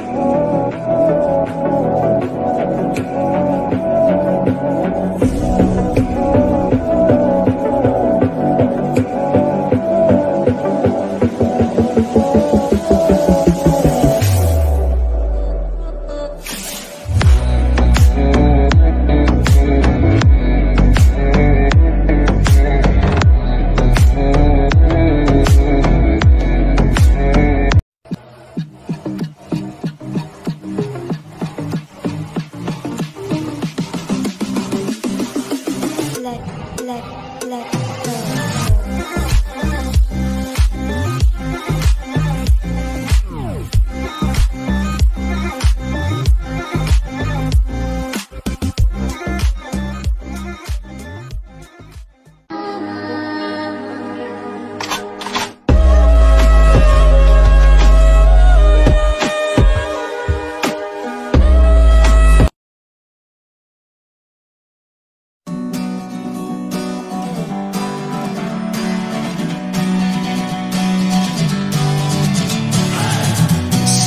Oh.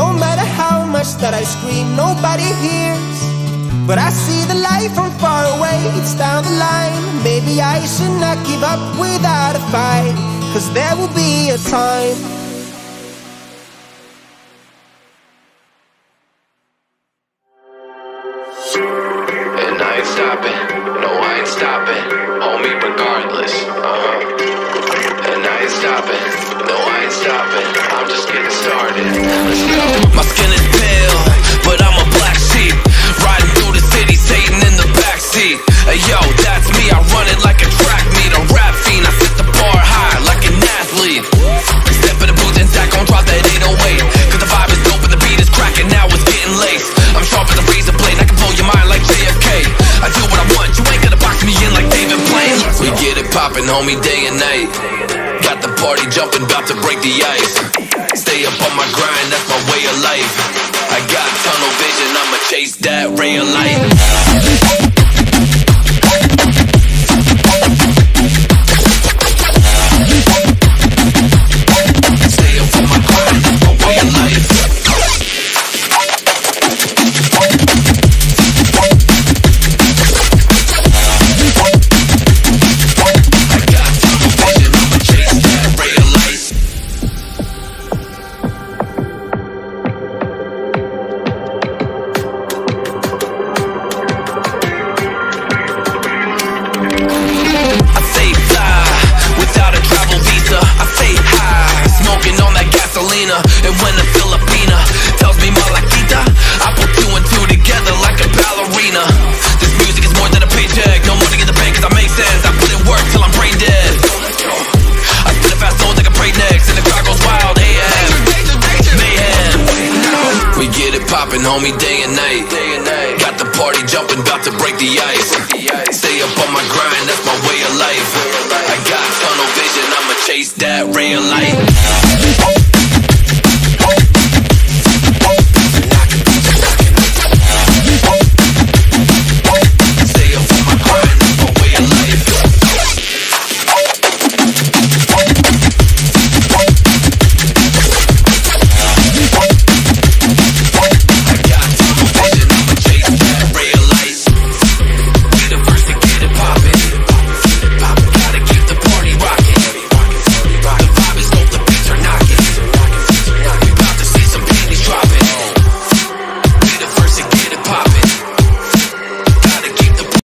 No matter how much that I scream, nobody hears. But I see the light from far away, it's down the line. Maybe I should not give up without a fight. Cause there will be a time. And I ain't stopping, no, I ain't stopping. Homie, regardless. Uh huh. And I ain't stopping, no, I ain't stopping. I'm just getting started. Let's go. My skin is pale, but I'm a black sheep. Riding through the city, Satan in the backseat. Hey yo, that's me, I run it like a track meet. A rap fiend, I set the bar high like an athlete. Step in the booth and Zach gon' drop that 808. Cause the vibe is dope and the beat is cracking, now it's getting laced. I'm sharp as a razor blade, I can blow your mind like JFK. I do what I want, you ain't gonna box me in like David Blaine. We get it poppin', homie, day and night. Got the party jumping, about to break the ice. Stay up on my grind, that's my way of life. I got tunnel vision, I'ma chase that ray of light. Latina And when a Filipina tells me Malakita, I put two and two together like a ballerina. This music is more than a paycheck. No money in the bank cause I make sense. I put in work till I'm brain dead. I spit a fast zone like a pray next And the crowd goes wild. AF Mayhem. We get it poppin' homie day and night. Got the party jumpin', bout to break the ice. Stay up on my grind that's my way of life. I got tunnel vision I'ma chase that real light.